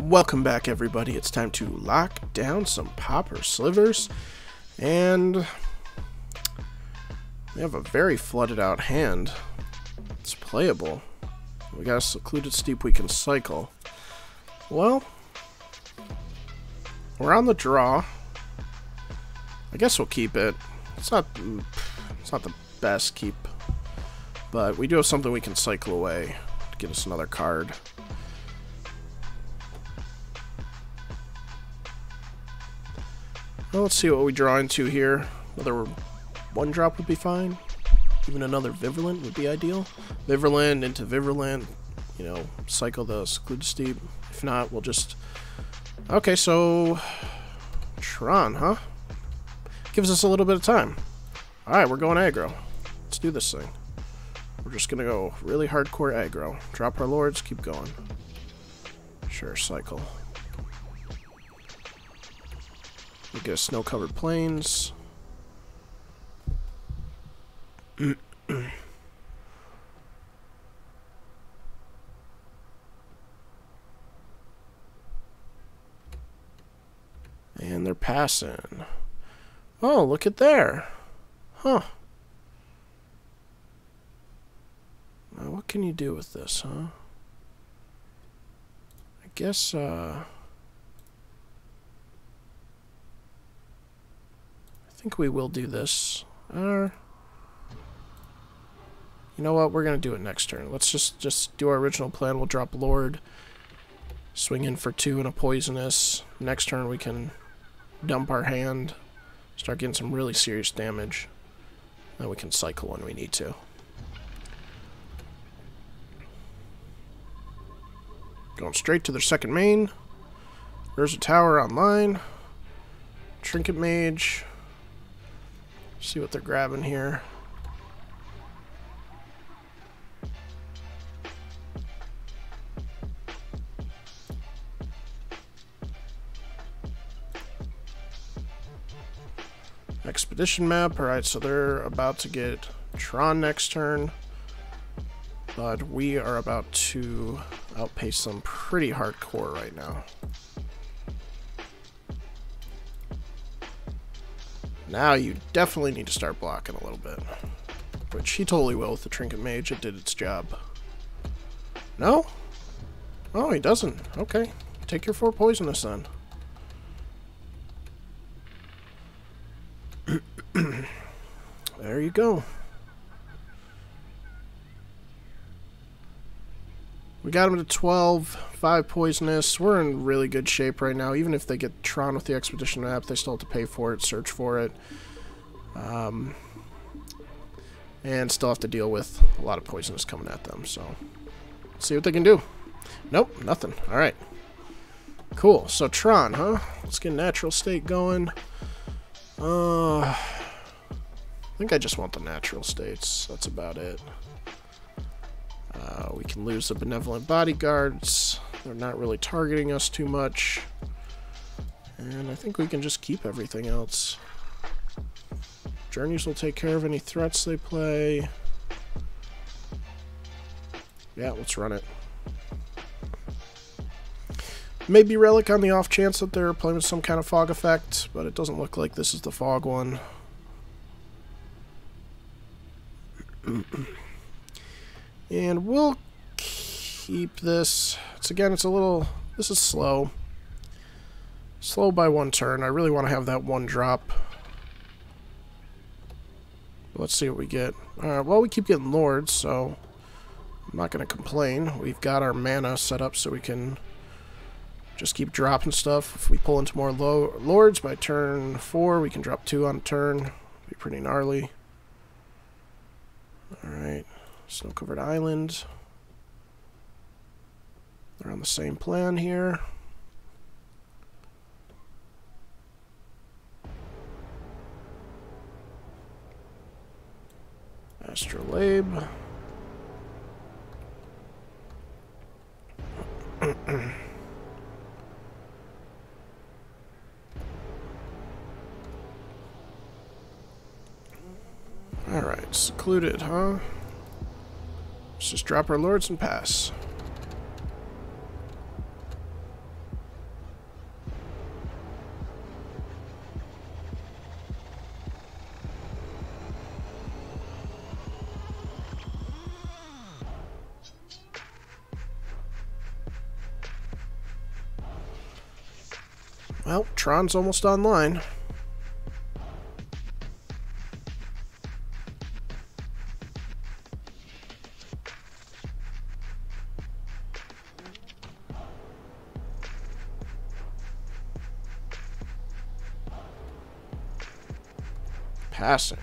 Welcome back, everybody. It's time to lock down some Pauper Slivers. And we have a very flooded out hand. It's playable. We got a secluded steep we can cycle. Well, we're on the draw. I guess we'll keep it. It's not it's not the best keep, but we do have something we can cycle away to get us another card. Well, let's see what we draw into here. Another one drop would be fine. Even another Virulent would be ideal. Virulent into Virulent, you know, cycle the Secluded Steep. If not, we'll just... Okay, so... Tron, huh? Gives us a little bit of time. Alright, we're going aggro. Let's do this thing. We're just gonna go really hardcore aggro. Drop our lords, keep going. Sure, cycle. We get snow-covered plains. and they're passing. Oh, look at there. Huh. Now, what can you do with this, huh? I guess, uh... think we will do this. You know what? We're going to do it next turn. Let's just, just do our original plan. We'll drop Lord. Swing in for two and a poisonous. Next turn we can dump our hand. Start getting some really serious damage. Then we can cycle when we need to. Going straight to their second main. There's a tower online. Trinket Mage. See what they're grabbing here. Expedition map. Alright, so they're about to get Tron next turn. But we are about to outpace them pretty hardcore right now. Now you definitely need to start blocking a little bit. Which he totally will with the Trinket Mage. It did its job. No? Oh, he doesn't. Okay. Take your four poisonous then. there you go. We got him to 12, 5 poisonous. We're in really good shape right now. Even if they get Tron with the Expedition map, they still have to pay for it, search for it. Um, and still have to deal with a lot of poisonous coming at them, so... see what they can do. Nope, nothing. Alright. Cool. So Tron, huh? Let's get natural state going. Uh, I think I just want the natural states. That's about it. Uh, we can lose the benevolent bodyguards. They're not really targeting us too much. And I think we can just keep everything else. Journeys will take care of any threats they play. Yeah, let's run it. Maybe Relic on the off chance that they're playing with some kind of fog effect, but it doesn't look like this is the fog one. And we'll keep this. It's again, it's a little, this is slow. Slow by one turn. I really want to have that one drop. Let's see what we get. Alright, well, we keep getting lords, so I'm not going to complain. We've got our mana set up so we can just keep dropping stuff. If we pull into more low lords by turn four, we can drop two on turn. Be pretty gnarly. Alright. Snow-covered island. They're on the same plan here. Astrolabe. Alright, secluded, huh? Let's just drop our lords and pass. Well, Tron's almost online. Passing.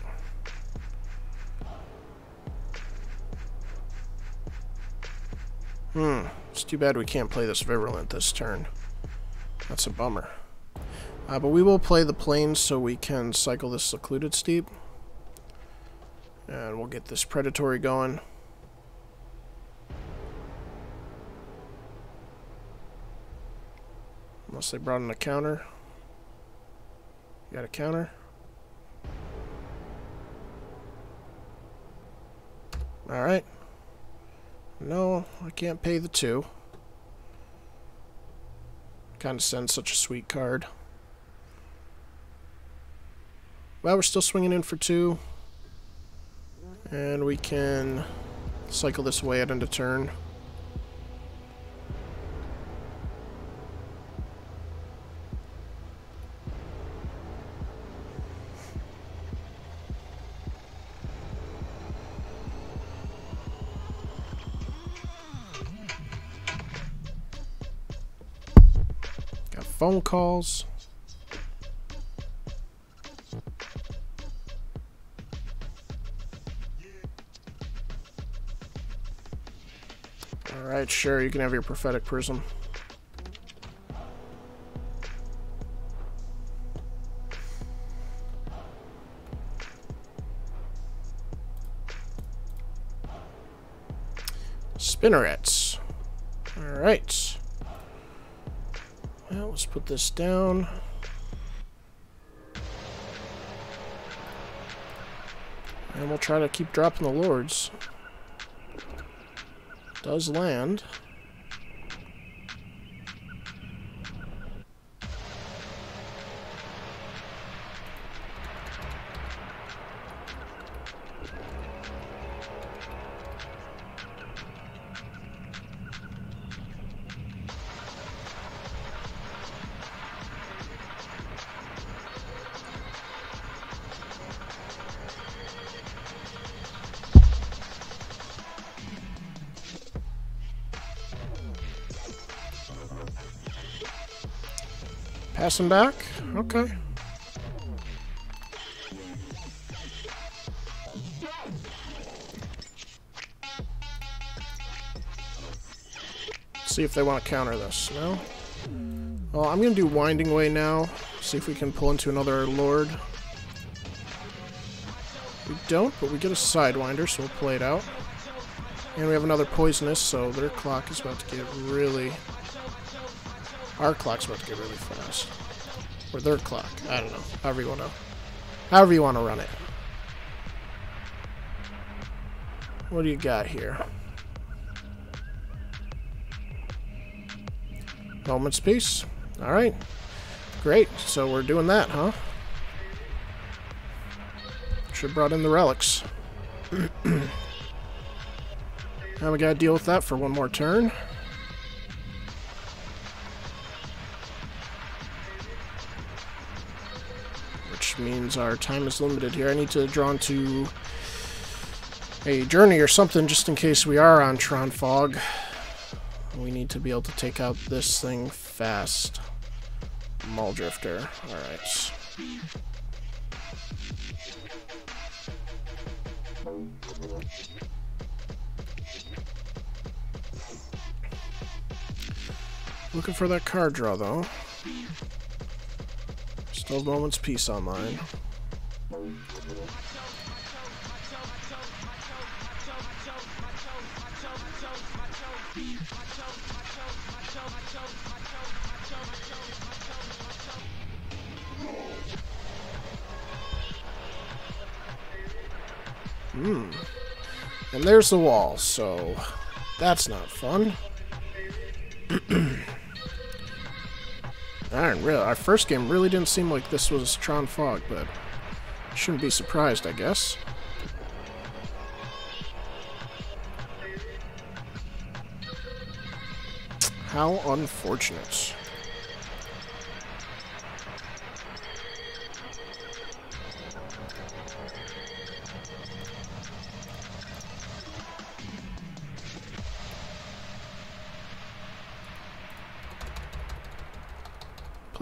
Hmm. It's too bad we can't play this Virulent this turn. That's a bummer. Uh, but we will play the plains so we can cycle this Secluded steep. And we'll get this Predatory going. Unless they brought in a counter. You got a counter? Alright. No, I can't pay the two. Kind of sends such a sweet card. Well, we're still swinging in for two. And we can cycle this way at end of turn. Got phone calls. Alright, sure, you can have your prophetic prism. Spinnerets. Alright. Well, let's put this down. And we'll try to keep dropping the lords does land. Pass him back? Okay. See if they want to counter this. No? Well, I'm going to do Winding Way now. See if we can pull into another Lord. We don't, but we get a Sidewinder, so we'll play it out. And we have another Poisonous, so their clock is about to get really our clock's about to get really fast. Or their clock. I don't know. However you want to... However you want to run it. What do you got here? Moment's Peace. Alright. Great. So we're doing that, huh? Should have brought in the relics. now we gotta deal with that for one more turn. Means our time is limited here. I need to draw into a journey or something just in case we are on Tron Fog. We need to be able to take out this thing fast. Mulldrifter. Alright. Looking for that card draw, though. Still Moment's Peace online. Hmm. And there's the wall, so that's not fun. Iron Real. Our first game really didn't seem like this was Tron Fog, but shouldn't be surprised, I guess. How unfortunate.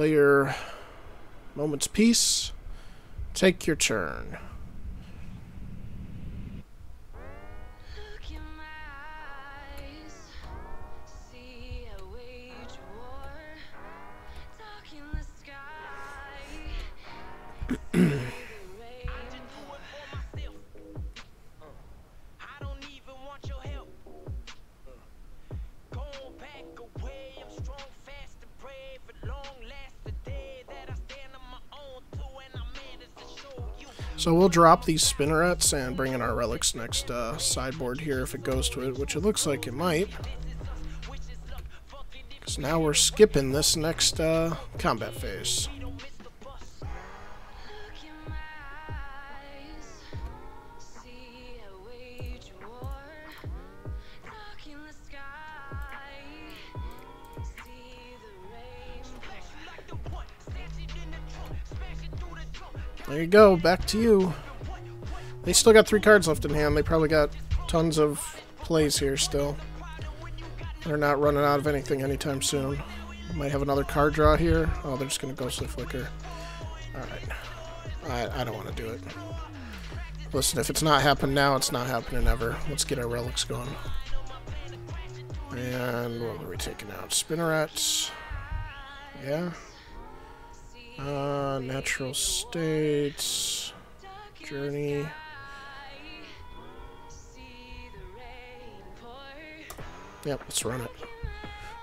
Your moment's peace. Take your turn. So we'll drop these spinnerets and bring in our relics next uh, sideboard here if it goes to it, which it looks like it might. Because now we're skipping this next uh, combat phase. There you go, back to you. They still got three cards left in hand. They probably got tons of plays here still. They're not running out of anything anytime soon. Might have another card draw here. Oh, they're just going to Ghostly Flicker. Alright. I, I don't want to do it. Listen, if it's not happening now, it's not happening ever. Let's get our relics going. And what are we taking out? Spinnerets. Yeah. Uh, natural states. Journey. Yep, let's run it.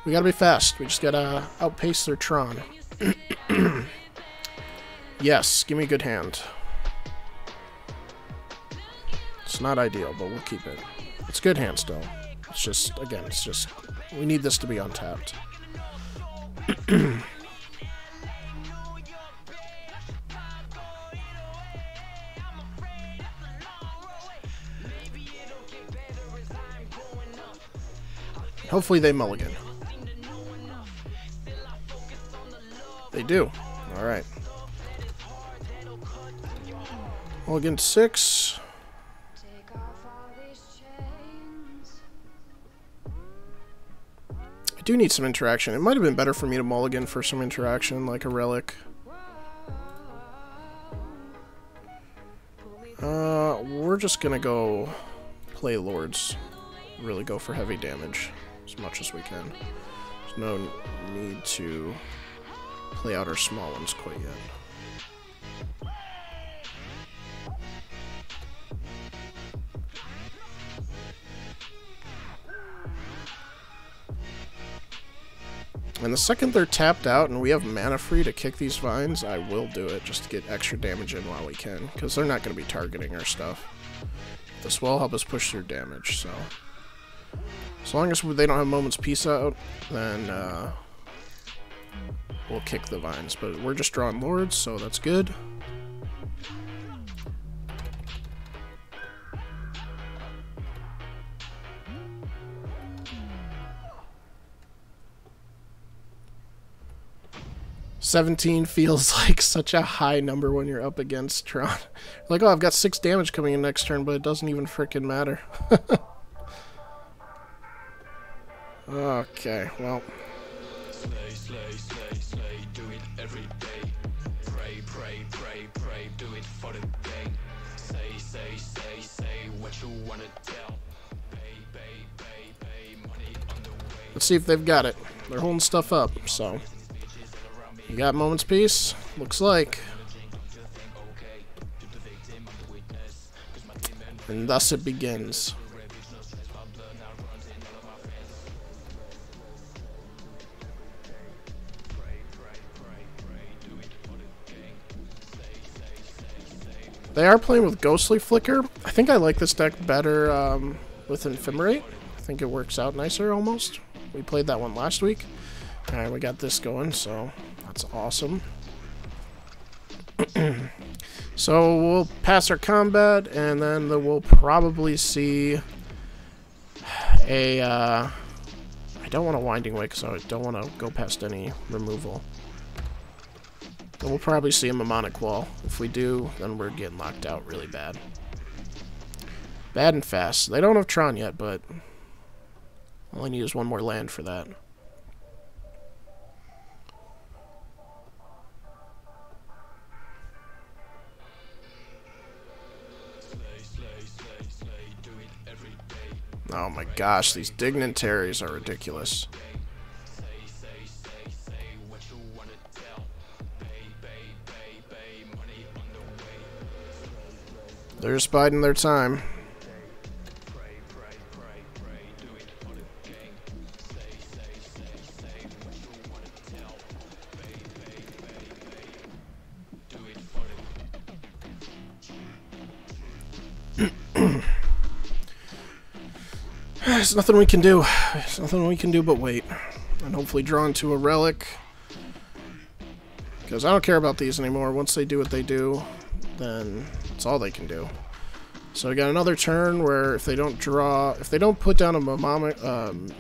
We gotta be fast. We just gotta outpace their Tron. yes, give me a good hand. It's not ideal, but we'll keep it. It's good hand still. It's just, again, it's just, we need this to be untapped. Hopefully they mulligan. They do. Alright. Mulligan 6. I do need some interaction. It might have been better for me to mulligan for some interaction, like a relic. Uh, we're just gonna go play Lords. Really go for heavy damage as much as we can. There's no need to play out our small ones quite yet. And the second they're tapped out and we have mana free to kick these vines, I will do it just to get extra damage in while we can, because they're not going to be targeting our stuff. This will help us push through damage, so... As long as they don't have Moment's Peace out, then uh, we'll kick the vines. But we're just drawing Lords, so that's good. Seventeen feels like such a high number when you're up against Tron. like, oh, I've got six damage coming in next turn, but it doesn't even freaking matter. Okay, well. Slay, slay, slay, slay, do it every day. Pray, pray, pray, pray, do it for the day. Say, say, say, say what you wanna tell. Pay, pay, pay, pay, money on the way. Let's see if they've got it. They're holding stuff up, so. You got Moment's Peace? Looks like. And thus it begins. They are playing with Ghostly Flicker. I think I like this deck better um, with Ephemerate. I think it works out nicer almost. We played that one last week. Alright, we got this going, so that's awesome. so we'll pass our combat, and then the, we'll probably see a... Uh, I don't want a Winding Wake, so I don't want to go past any removal. We'll probably see a Mnemonic Wall. If we do, then we're getting locked out really bad. Bad and fast. They don't have Tron yet, but... All I need is one more land for that. Oh my gosh, these dignitaries are ridiculous. They're just biding their time. There's nothing we can do. There's nothing we can do but wait. And hopefully draw into a relic. Because I don't care about these anymore. Once they do what they do, then that's all they can do. So we got another turn where if they don't draw, if they don't put down a Mamamic, um,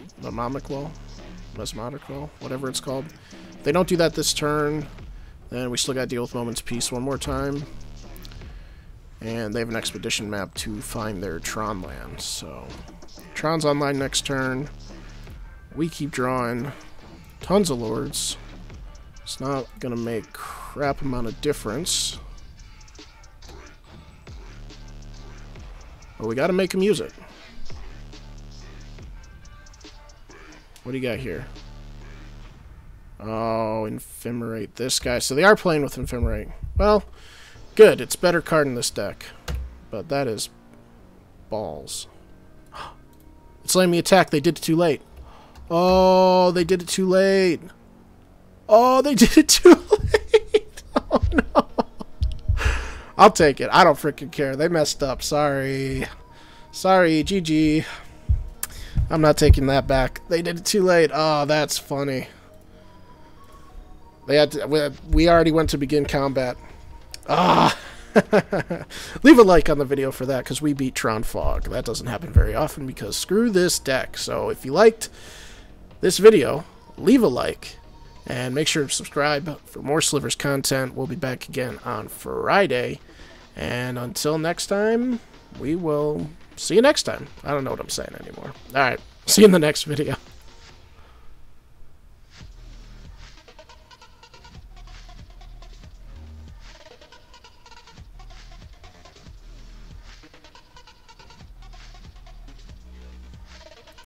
whatever it's called, if they don't do that this turn, then we still got to deal with Moment's Peace one more time. And they have an expedition map to find their Tron land, so... Tron's online next turn. We keep drawing tons of lords. It's not gonna make crap amount of difference. But we gotta make him use it. What do you got here? Oh, Ephemerate. This guy. So they are playing with Ephemerate. Well, good. It's better card in this deck. But that is balls. It's letting me attack. They did it too late. Oh, they did it too late. Oh, they did it too late. I'll take it. I don't freaking care. They messed up. Sorry. Sorry, GG. I'm not taking that back. They did it too late. Oh, that's funny. They had to, we, already went to begin combat. Ah. Leave a like on the video for that, because we beat Tron Fog. That doesn't happen very often, because screw this deck. So if you liked this video, leave a like, and make sure to subscribe for more Slivers content. We'll be back again on Friday. And until next time, we will see you next time. I don't know what I'm saying anymore. Alright, see you in the next video.